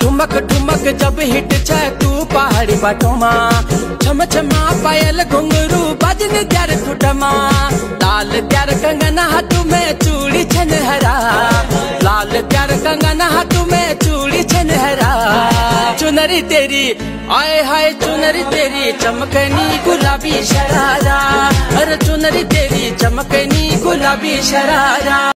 ठुमक ठुमक जब हिट छे तू पहाड़ी बटोमा। छम छमा पायल घुंगरू बजन त्यार खुटमा लाल त्यार कंगना हाथ में चूड़ी छन हरा लाल त्यार कंगना हाथ में चूड़ी छन हरा चुनरी तेरी, आए हाय चुनरी तेरी, चमकनी गुलाबी शरारा। अरे चुनरी तेरी, चमकनी गुलाबी शरारा।